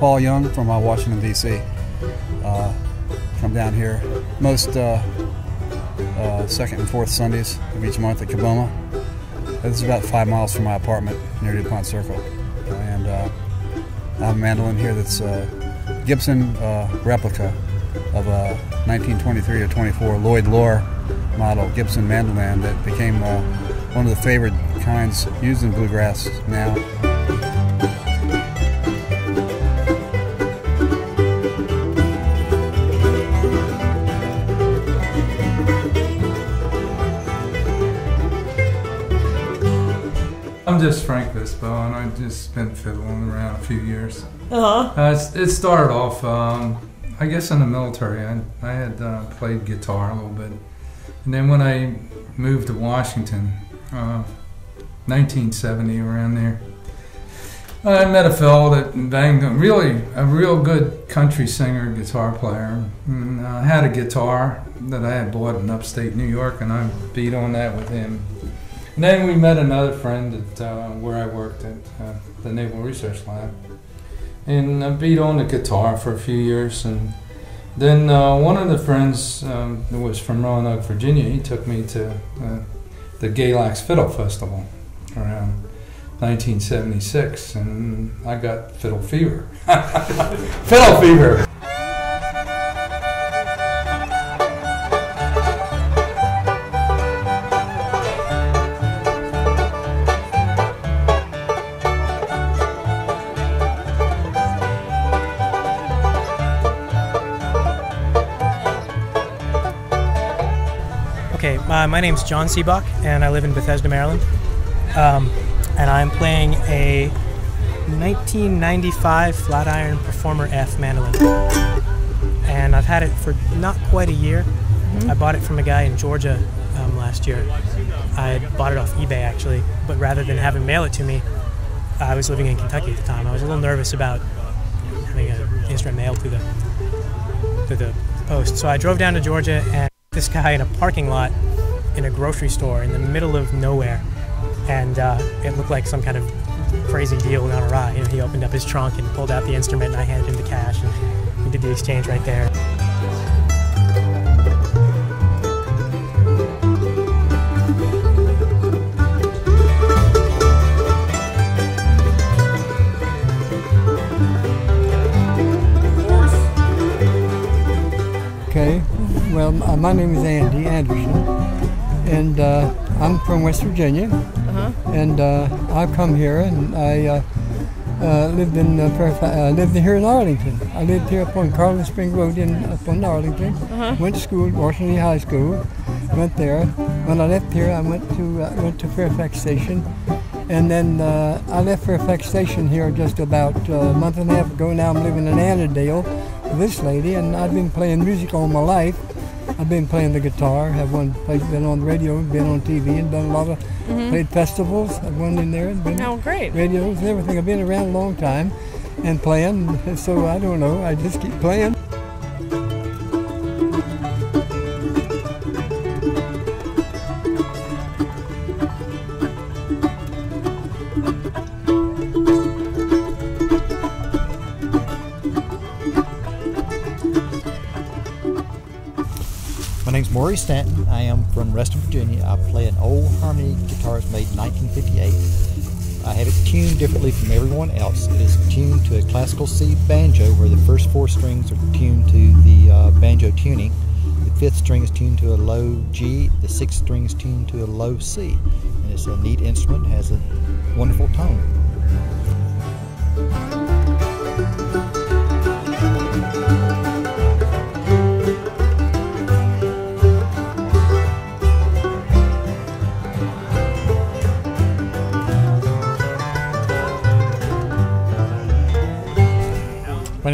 Paul Young from uh, Washington, D.C. Uh, come down here most uh, uh, second and fourth Sundays of each month at CABOMA. This is about five miles from my apartment near DuPont Circle. And uh, I have a mandolin here that's a Gibson replica of a 1923 to 24 Lloyd Loar model Gibson mandolin that became one of the favorite kinds used in bluegrass now. I'm just Frank Vispo, and I've just been fiddling around a few years. Uh-huh. Uh, it started off, um, I guess, in the military. I, I had uh, played guitar a little bit. And then when I moved to Washington, uh, 1970, around there, I met a fellow that banged really a real good country singer, guitar player. And I had a guitar that I had bought in upstate New York, and I beat on that with him. And then we met another friend at uh, where I worked at uh, the Naval Research Lab, and I beat on the guitar for a few years. And then uh, one of the friends um, was from Roanoke, Virginia. He took me to uh, the Galax Fiddle Festival around 1976, and I got fiddle fever. fiddle fever. Okay, uh, my name's John Seabach, and I live in Bethesda, Maryland. Um, and I'm playing a 1995 Flatiron Performer F mandolin. And I've had it for not quite a year. Mm-hmm. I bought it from a guy in Georgia um, last year. I bought it off eBay actually, but rather than him mail it to me, I was living in Kentucky at the time. I was a little nervous about having an instrument mailed through the through the post. So I drove down to Georgia and this guy in a parking lot in a grocery store in the middle of nowhere, and uh, it looked like some kind of crazy deal gone awry. You know, he opened up his trunk and pulled out the instrument, and I handed him the cash, and we did the exchange right there. Well, my name is Andy Anderson, and uh, I'm from West Virginia. Uh-huh. And uh, I've come here, and I uh, uh lived in uh, lived here in Arlington. I lived here up on Carlin Spring Road in up on Arlington. Uh-huh. Went to school, Washington High School. Went there. When I left here, I went to uh, went to Fairfax Station, and then I left Fairfax Station here just about a month and a half ago. Now I'm living in Annandale with this lady, and I've been playing music all my life. I've been playing the guitar, have one place, been on the radio, been on TV, and done a lot of mm-hmm. played festivals. I've won in there, and been oh, great. radios and everything. I've been around a long time and playing, so I don't know. I just keep playing. Name's Maury Stanton. I am from Reston, Virginia. I play an old harmony guitar made in 1958. I have it tuned differently from everyone else. It is tuned to a classical C banjo where the first four strings are tuned to the uh, banjo tuning. The fifth string is tuned to a low G, the sixth string is tuned to a low C. And it's a neat instrument, has a wonderful tone.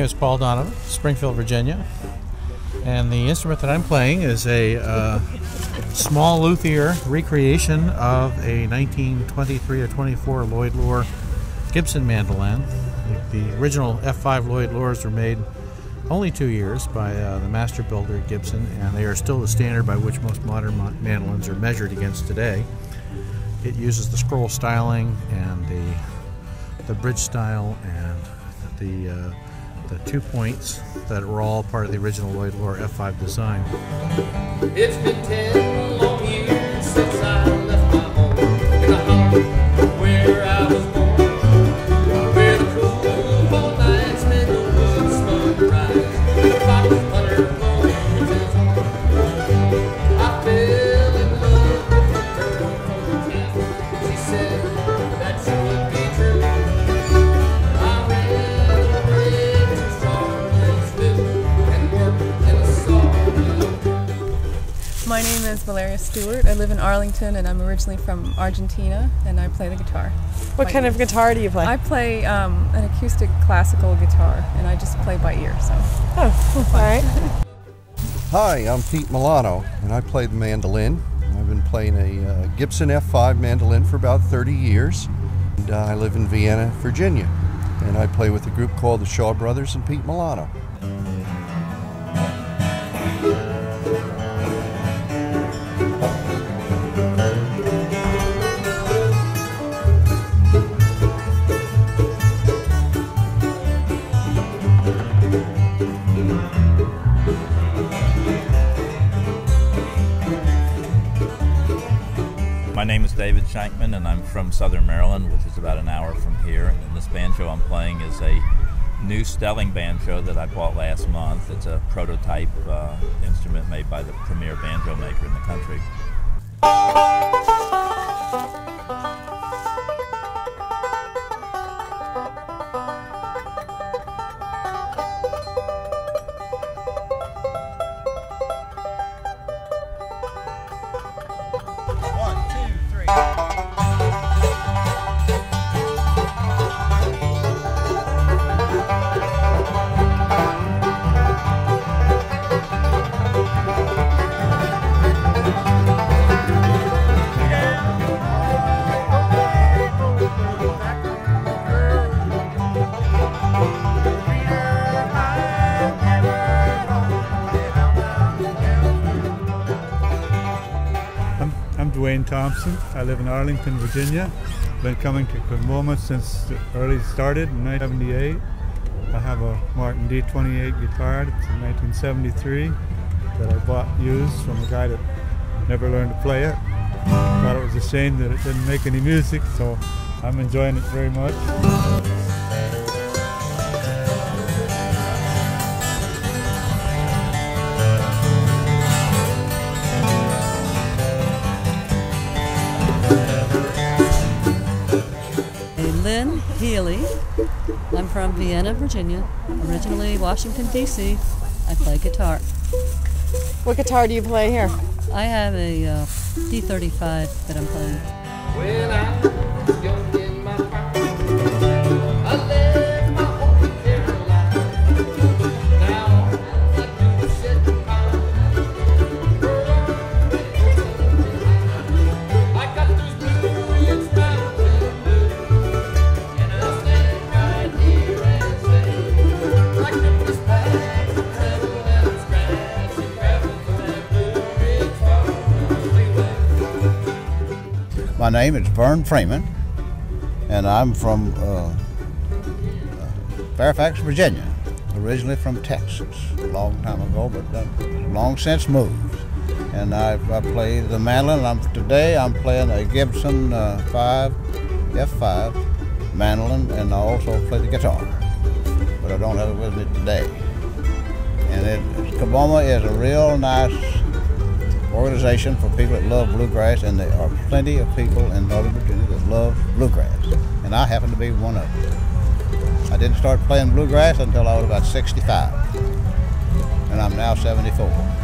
Name is Paul Donovan, Springfield, Virginia, and the instrument that I'm playing is a uh, small luthier recreation of a 1923 or 24 Lloyd Loar Gibson mandolin. The, original F5 Lloyd Loars were made only two years by uh, the master builder Gibson, and they are still the standard by which most modern mandolins are measured against today. It uses the scroll styling and the the bridge style and the uh, the two points that were all part of the original Lloyd Loar F5 design. Valeria Stewart. I live in Arlington and I'm originally from Argentina and I play the guitar. What Like- kind of guitar do you play? I play um, an acoustic classical guitar and I just play by ear, so. oh, all right. Hi, I'm Pete Milano, and I play the mandolin. I've been playing a uh, Gibson F5 mandolin for about 30 years. And, uh, I live in Vienna, Virginia, and I play with a group called the Shaw Brothers and Pete Milano. David Shankman, and I'm from Southern Maryland, which is about an hour from here. And this banjo I'm playing is a new Stelling banjo that I bought last month. It's a prototype uh, instrument made by the premier banjo maker in the country. I'm Thompson. I live in Arlington, Virginia. Been coming to CABOMA since the early started in 1978. I have a Martin D28 guitar. It's a 1973 that I bought used from a guy that never learned to play it. Thought it was a shame that it didn't make any music, so I'm enjoying it very much. Lynn Healy. I'm from Vienna, Virginia. Originally Washington, D.C. I play guitar. What guitar do you play here? I have a uh, D35 that I'm playing. When My name is Vern Freeman, and I'm from uh, uh, Fairfax, Virginia. Originally from Texas, a long time ago, but long since moved. And I, I play the mandolin. I'm today I'm playing a Gibson uh, 5 F5 mandolin, and I also play the guitar, but I don't have it with me today. And it, CABOMA is a real nice organization for people that love bluegrass, and there are plenty of people in Northern Virginia that love bluegrass, and I happen to be one of them. I didn't start playing bluegrass until I was about 65, and I'm now 74.